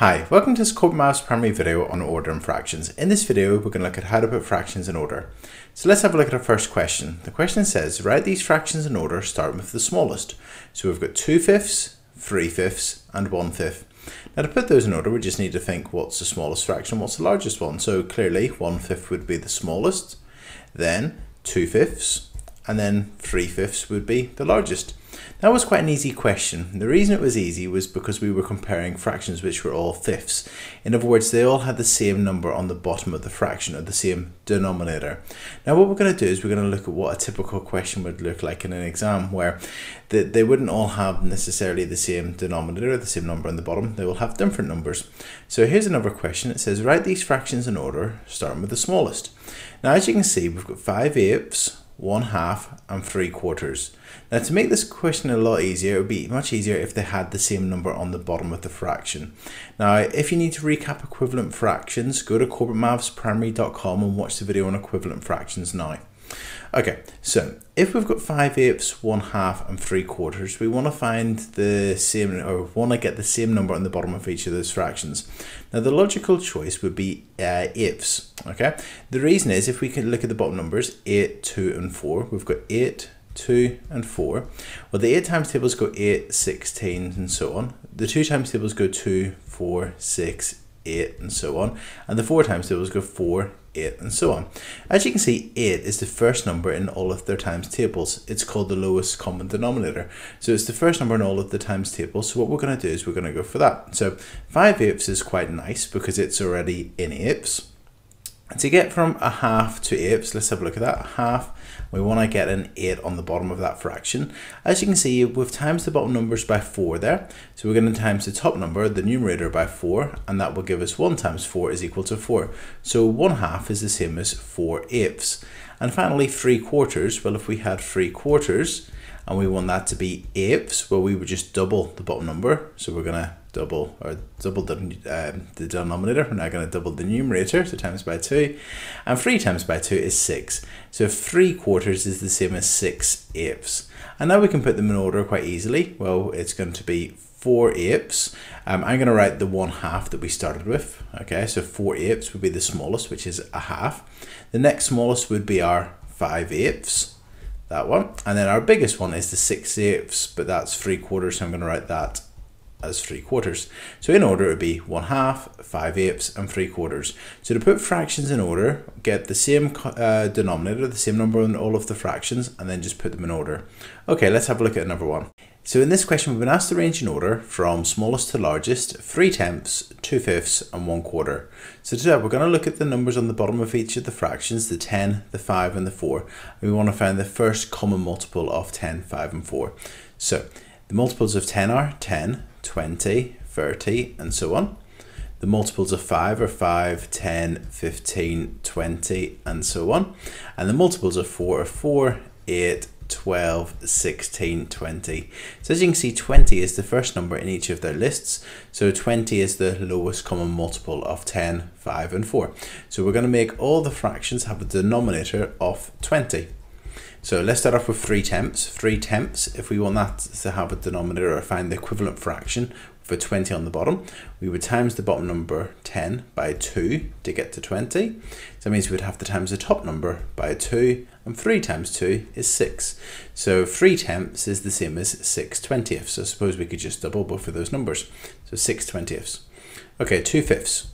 Hi, welcome to this Maths primary video on order and fractions. In this video, we're going to look at how to put fractions in order. So let's have a look at our first question. The question says, write these fractions in order starting with the smallest. So we've got 2 fifths, 3 fifths, and 1 fifth. Now to put those in order, we just need to think what's the smallest fraction, what's the largest one. So clearly 1 fifth would be the smallest, then 2 fifths, and then 3 fifths would be the largest. That was quite an easy question. The reason it was easy was because we were comparing fractions which were all fifths. In other words, they all had the same number on the bottom of the fraction, or the same denominator. Now what we're going to do is we're going to look at what a typical question would look like in an exam where the, they wouldn't all have necessarily the same denominator, or the same number on the bottom. They will have different numbers. So here's another question. It says, write these fractions in order, starting with the smallest. Now as you can see, we've got 5 eighths, 1 half and 3 quarters. Now to make this question a lot easier, it would be much easier if they had the same number on the bottom of the fraction. Now if you need to recap equivalent fractions, go to corbettmathsprimary.com and watch the video on equivalent fractions now. Okay, so if we've got 5 eighths, 1 half and 3 quarters, we want to find the same, or want to get the same number on the bottom of each of those fractions. Now the logical choice would be uh, eighths, okay? The reason is if we can look at the bottom numbers, 8, 2 and 4, we've got 8, 2 and 4. Well, the 8 times tables go 8, 16 and so on. The 2 times tables go 2, 4, 6, 8 and so on. And the 4 times tables go 4, 8 and so on. As you can see, 8 is the first number in all of their times tables. It's called the lowest common denominator. So it's the first number in all of the times tables. So what we're going to do is we're going to go for that. So 5 eighths is quite nice because it's already in eighths. To get from a half to eighths, let's have a look at that. Half, we want to get an 8 on the bottom of that fraction. As you can see, we've times the bottom numbers by 4 there. So we're going to times the top number, the numerator, by 4, and that will give us 1 times 4 is equal to 4. So 1 half is the same as 4 eighths. And finally, 3 quarters. Well, if we had 3 quarters, and we want that to be eighths, well, we would just double the bottom number. So we're going to double or double the, um, the denominator. We're now going to double the numerator, so times by 2. And 3 times by 2 is 6. So 3 quarters is the same as 6 eighths. And now we can put them in order quite easily. Well, it's going to be 4 eighths. Um, I'm going to write the 1 half that we started with. Okay, so 4 eighths would be the smallest, which is a half. The next smallest would be our 5 eighths that one. And then our biggest one is the 6 eighths, but that's 3 quarters, so I'm going to write that as 3 quarters. So in order it would be 1 half, 5 eighths and 3 quarters. So to put fractions in order, get the same uh, denominator, the same number in all of the fractions, and then just put them in order. Okay, let's have a look at another one. So in this question, we've been asked to arrange in order from smallest to largest, 3 tenths, 2 fifths and 1 quarter. So today we're going to look at the numbers on the bottom of each of the fractions, the 10, the 5 and the 4. And we want to find the first common multiple of 10, 5 and 4. So the multiples of 10 are 10, 20, 30 and so on. The multiples of 5 are 5, 10, 15, 20 and so on. And the multiples of 4 are 4, 8, 12, 16, 20. So as you can see, 20 is the first number in each of their lists. So 20 is the lowest common multiple of 10, 5, and 4. So we're going to make all the fractions have a denominator of 20. So let's start off with 3 tenths. 3 tenths, if we want that to have a denominator or find the equivalent fraction for 20 on the bottom, we would times the bottom number 10 by 2 to get to 20. So that means we'd have to times the top number by 2, and 3 times 2 is 6. So 3 tenths is the same as 6 twentieths. So suppose we could just double both of those numbers. So 6 twentieths. Okay, 2 fifths.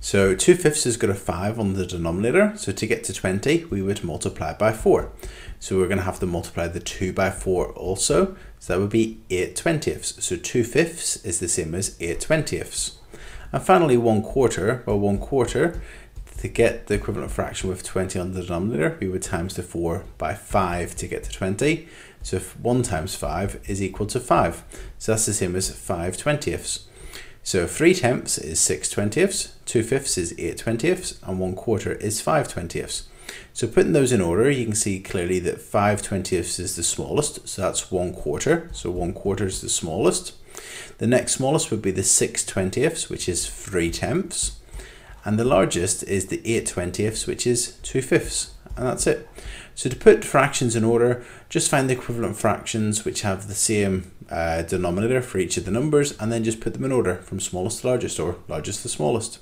So 2 fifths has got a 5 on the denominator. So to get to 20, we would multiply by 4. So we're going to have to multiply the 2 by 4 also. So that would be 8 twentieths. So 2 fifths is the same as 8 twentieths. And finally, 1 quarter. Well, 1 quarter, to get the equivalent fraction with 20 on the denominator, we would times the 4 by 5 to get to 20. So if 1 times 5 is equal to 5. So that's the same as 5 twentieths. So 3 tenths is 6 twentieths, 2 fifths is 8 twentieths, and 1 quarter is 5 twentieths. So putting those in order, you can see clearly that 5 twentieths is the smallest, so that's 1 quarter. So 1 quarter is the smallest. The next smallest would be the 6 twentieths, which is 3 tenths. And the largest is the 8 twentieths, which is 2 fifths. And that's it. So to put fractions in order, just find the equivalent fractions which have the same uh, denominator for each of the numbers and then just put them in order from smallest to largest or largest to smallest.